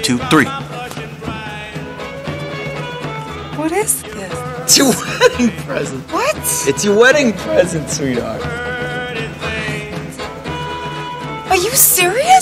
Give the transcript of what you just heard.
Two, three. What is this? It's your wedding present. What? It's your wedding present, sweetheart. Are you serious?